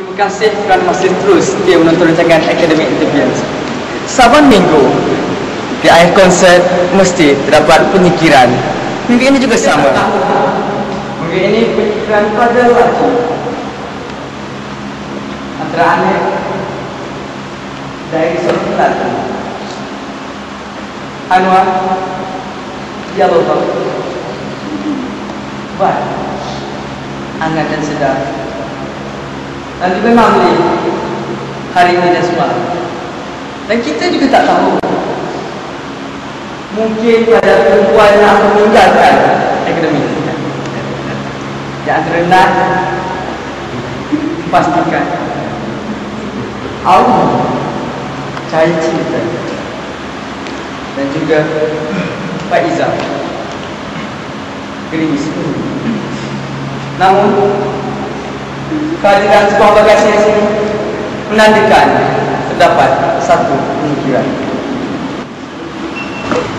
Terima kasih kerana masih terus setia menonton rancangan Academic Interviews. Saban minggu, di akhir konsert mesti terdapat penyikiran. Minggu ini juga sama. Minggu ini penyikiran pada lelaki. Antara anak dari lelaki. Anwar, ya Allah. Baik. Dan sedap dan juga Namli hari ini dan semalam. Dan kita juga tak tahu. Mungkin pada perempuan yang meninggalkan ini. Di antara nak pastikan. Allah cahaya cinta. Dan juga Pak Izzah. Gerimis namun kehadiran sebuah bagasi di sini menandakan terdapat satu pemikiran.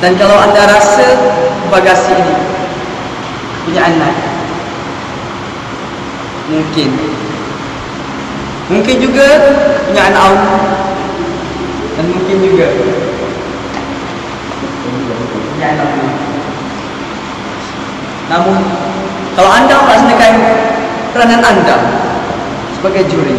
Dan kalau anda rasa bagasi ini punya anak, mungkin mungkin juga punya anak Allah dan mungkin juga punya anak. Namun kalau anda melaksanakan peranan anda sebagai juri.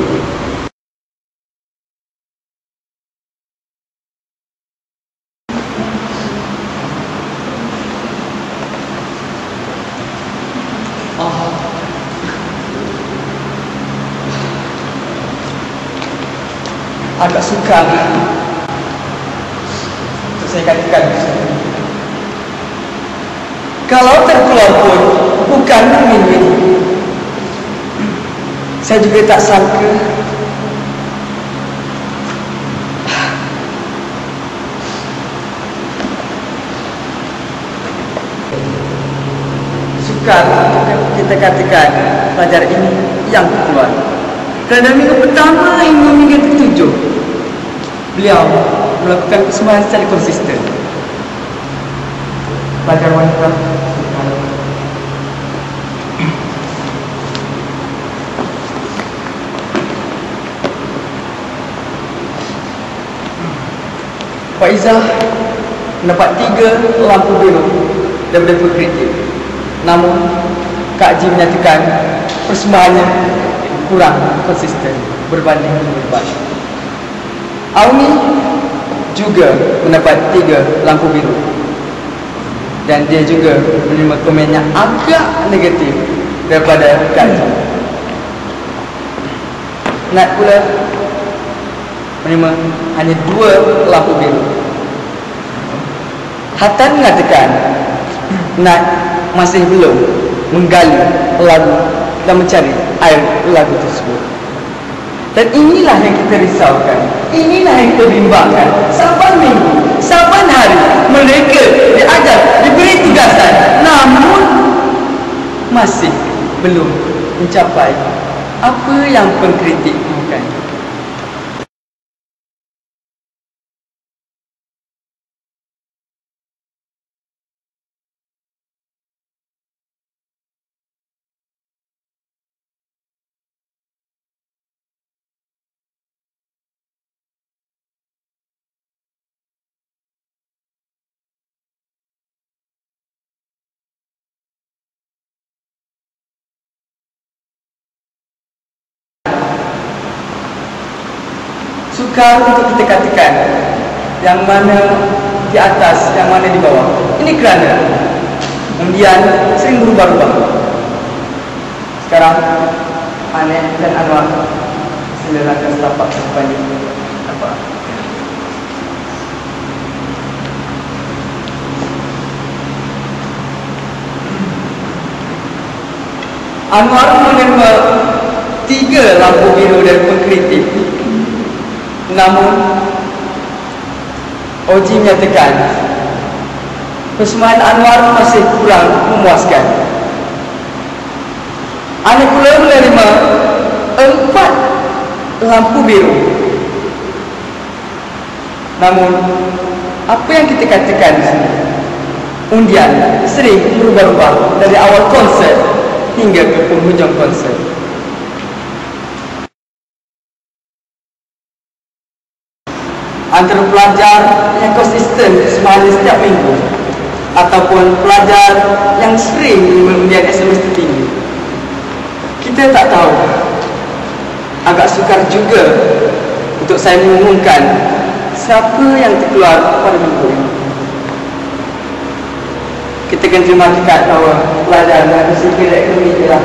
Agak suka untuk saya katakan. Kalau terkeluar pun bukan saya juga tak sangka. Sukar kita katakan pelajar ini yang keluar. Kerana minggu pertama hingga minggu ketujuh Beliau melakukan kesembahan secara konsisten. Pelajar wanita Faizah mendapat tiga lampu biru daripada pekritik. Namun, Kak Ji menyatakan persembahannya kurang konsisten berbanding berbanding. Auni juga mendapat tiga lampu biru. Dan dia juga menerima komen yang agak negatif daripada Kak Ji. Nat pula menerima hanya dua lampu biru. Hatan mengatakan Nat masih belum menggali lagu dan mencari air lagu tersebut. Dan inilah yang kita risaukan. Inilah yang kita bimbangkan. Saban minggu, saban hari mereka diajar, diberi tugasan. Namun masih belum mencapai apa yang pengkritik sukar untuk kita katakan yang mana di atas, yang mana di bawah. Ini kerana undian sering berubah-ubah. Sekarang Anet dan Anwar silakan setapak kembali apa? Anwar menerima tiga lampu biru dari pengkritik Namun Oji menyatakan Persembahan Anwar masih kurang memuaskan. Anda pula menerima Empat lampu biru. Namun Apa yang kita katakan di sini? Undian sering berubah-ubah Dari awal konsert hingga ke penghujung konsert antara pelajar yang konsisten semasa setiap minggu ataupun pelajar yang sering mendian SMS tertinggi. Kita tak tahu. Agak sukar juga untuk saya mengumumkan siapa yang terkeluar pada minggu ini. Kita akan terima dekat bahawa pelajar ada sikit ekonomi ialah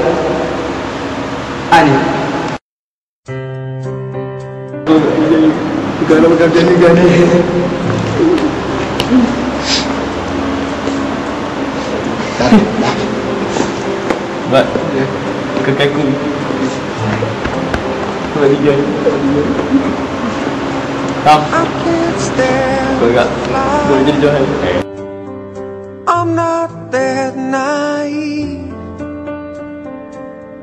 Ani. Macam ni kan ni. Buat ke kaku. Dua tiga. Tam. Kau agak Dua jadi Johan I'm not that naive.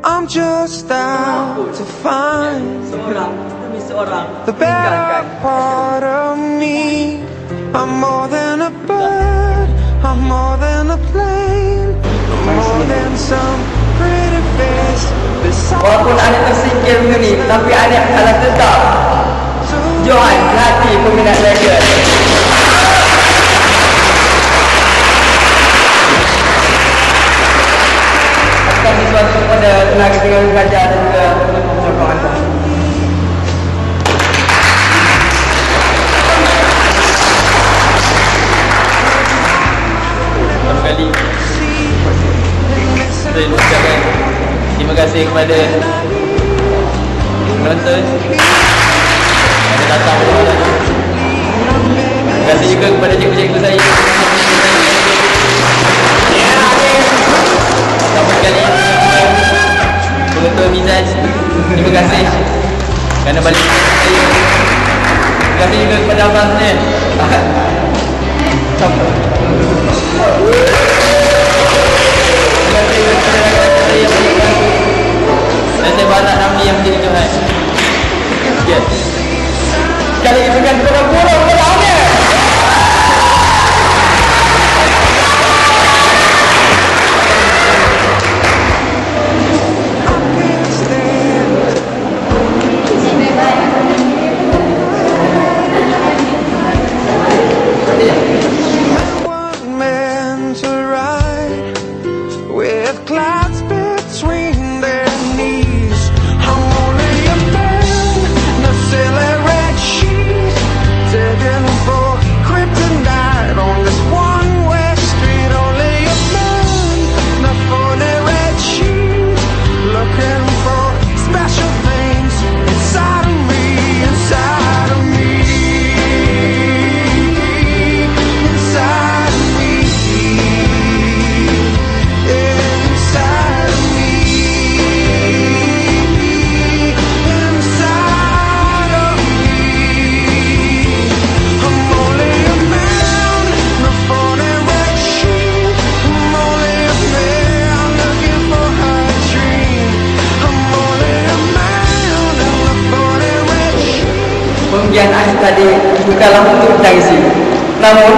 I'm just out to find Seorang the better part of me. I'm more than a bird. I'm more than a plane. I'm more than some pretty face Walaupun anak tersingkir macam ni Tapi anak adalah tetap Johan hati peminat Dragon Lakukan sesuatu kepada tenaga tinggal Nak ucapkan Terima kasih kepada Penonton. Yang datang ke malam. Terima kasih juga kepada cikgu-cikgu saya. Pertama kali Penonton Mizan Terima kasih. Kerana balik. Terima kasih juga kepada Abang Sen Dan saya berharap Ramli yang menjadi Tuhan Yes. Sekali lagi berikan kepada guru tadi bukanlah untuk ditangisi Namun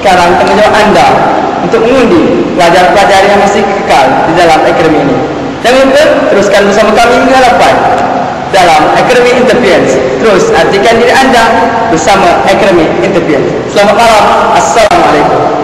sekarang tanggungjawab anda untuk mengundi pelajar-pelajar yang masih kekal di dalam akademi ini. Jangan lupa teruskan bersama kami hingga halapan dalam Academy Interference. Terus artikan diri anda bersama Academy Interference. Selamat malam. Assalamualaikum.